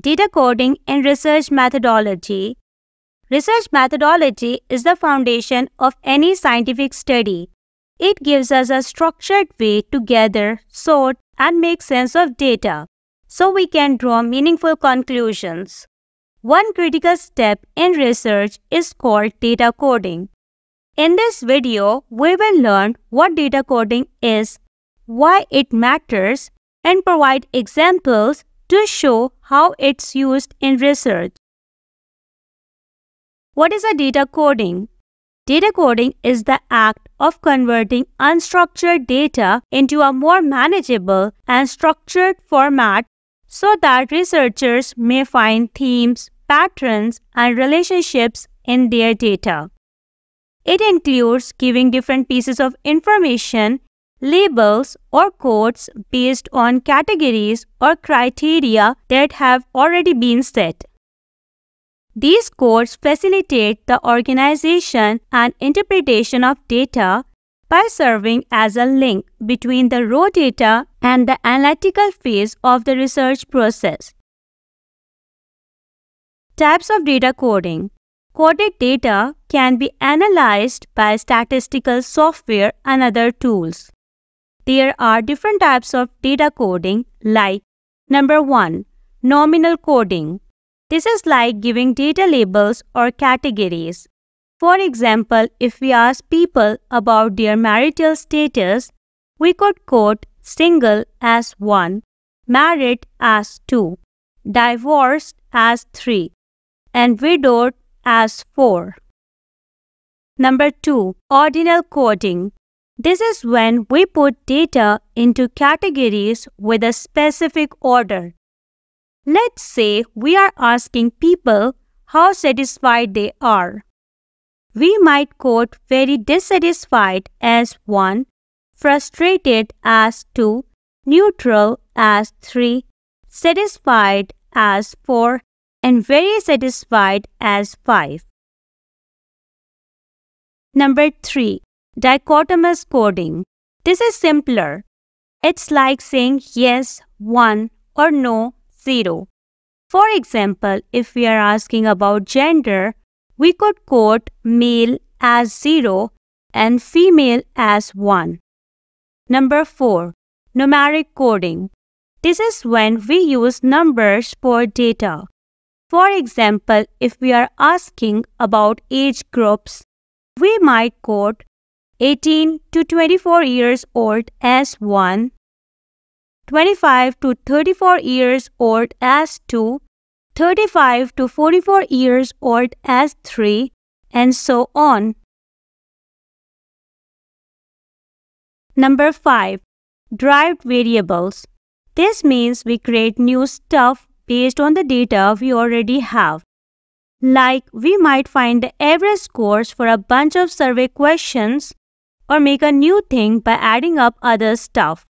Data coding in research methodology. Research methodology is the foundation of any scientific study. It gives us a structured way to gather, sort, and make sense of data so we can draw meaningful conclusions. One critical step in research is called data coding. In this video, we will learn what data coding is, why it matters, and provide examples to show how it's used in research. What is a data coding? Data coding is the act of converting unstructured data into a more manageable and structured format so that researchers may find themes, patterns, and relationships in their data. It includes giving different pieces of information labels or codes based on categories or criteria that have already been set. These codes facilitate the organization and interpretation of data by serving as a link between the raw data and the analytical phase of the research process. Types of data coding Coded data can be analyzed by statistical software and other tools. There are different types of data coding like number 1 nominal coding. This is like giving data labels or categories. For example, if we ask people about their marital status, we could code single as 1, married as 2, divorced as 3, and widowed as 4. Number 2. Ordinal coding. This is when we put data into categories with a specific order. Let's say we are asking people how satisfied they are. We might quote very dissatisfied as 1, frustrated as 2, neutral as 3, satisfied as 4, and very satisfied as 5. Number 3. Dichotomous coding. This is simpler. It's like saying yes, 1 or no, 0. For example, if we are asking about gender, we could quote male as 0 and female as 1. Number 4. Numeric coding. This is when we use numbers for data. For example, if we are asking about age groups, we might quote 18 to 24 years old as 1, 25 to 34 years old as 2, 35 to 44 years old as 3, and so on. Number 5. Derived variables. This means we create new stuff based on the data we already have. Like we might find the average scores for a bunch of survey questions or make a new thing by adding up other stuff.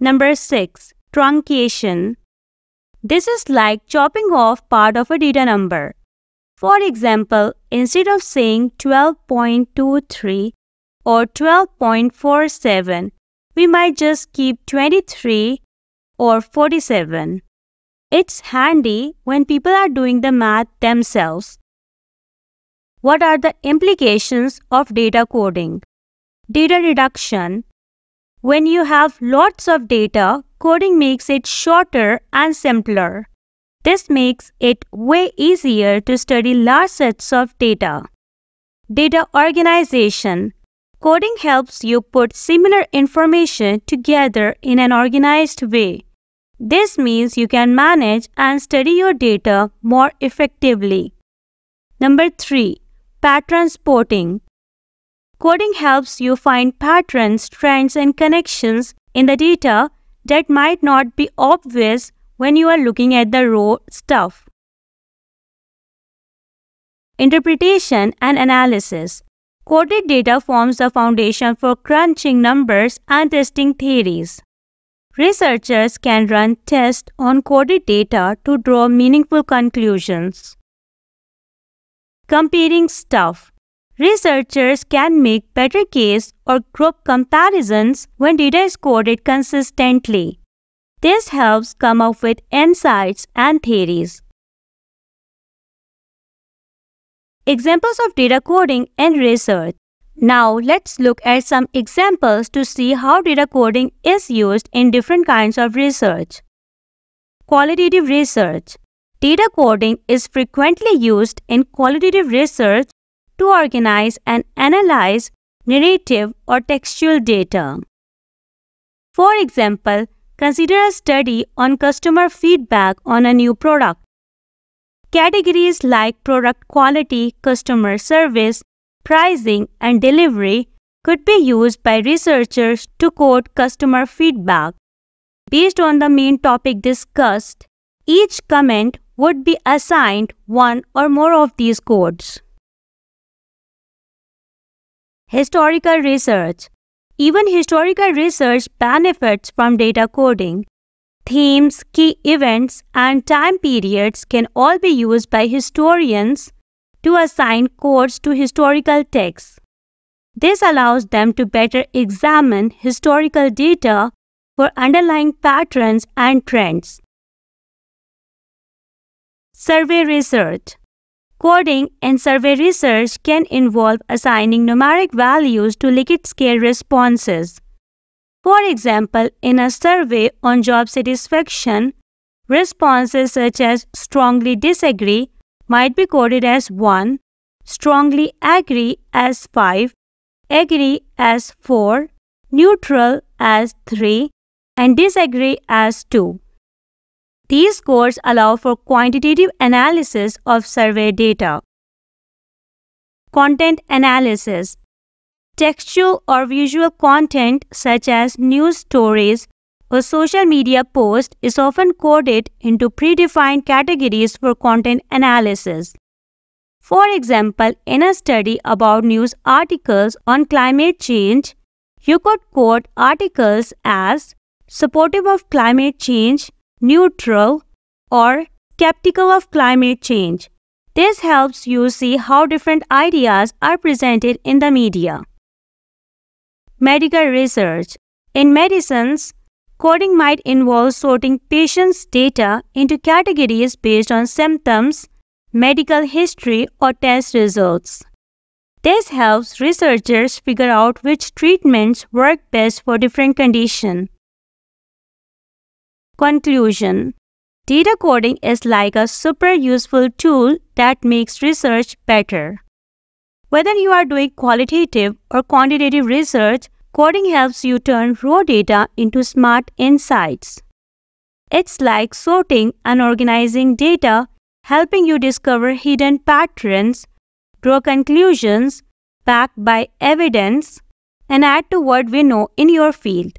Number 6. Truncation. This is like chopping off part of a data number. For example, instead of saying 12.23 or 12.47, we might just keep 23 or 47. It's handy when people are doing the math themselves. What are the implications of data coding? Data reduction. When you have lots of data, coding makes it shorter and simpler. This makes it way easier to study large sets of data. Data organization. Coding helps you put similar information together in an organized way. This means you can manage and study your data more effectively. Number 3. Pattern spotting. Coding helps you find patterns, trends, and connections in the data that might not be obvious when you are looking at the raw stuff. Interpretation and analysis. Coded data forms the foundation for crunching numbers and testing theories. Researchers can run tests on coded data to draw meaningful conclusions. Comparing stuff. Researchers can make better case or group comparisons when data is coded consistently. This helps come up with insights and theories. Examples of data coding and research. Now let's look at some examples to see how data coding is used in different kinds of research. Qualitative research. Data coding is frequently used in qualitative research to organize and analyze narrative or textual data. For example, consider a study on customer feedback on a new product. Categories like product quality, customer service, pricing, and delivery could be used by researchers to code customer feedback. Based on the main topic discussed, each comment would be assigned one or more of these codes. Historical research. Even historical research benefits from data coding. Themes, key events, and time periods can all be used by historians to assign codes to historical texts. This allows them to better examine historical data for underlying patterns and trends. Survey research. Coding and survey research can involve assigning numeric values to Likert scale responses. For example, in a survey on job satisfaction, responses such as strongly disagree might be coded as 1, strongly agree as 5, agree as 4, neutral as 3, and disagree as 2. These scores allow for quantitative analysis of survey data. Content analysis Textual or visual content such as news stories or social media posts is often coded into predefined categories for content analysis. For example, in a study about news articles on climate change, you could code articles as supportive of climate change neutral, or skeptical of climate change. This helps you see how different ideas are presented in the media. Medical research. In medicines, coding might involve sorting patients' data into categories based on symptoms, medical history, or test results. This helps researchers figure out which treatments work best for different conditions. Conclusion Data coding is like a super useful tool that makes research better. Whether you are doing qualitative or quantitative research, coding helps you turn raw data into smart insights. It's like sorting and organizing data, helping you discover hidden patterns, draw conclusions backed by evidence, and add to what we know in your field.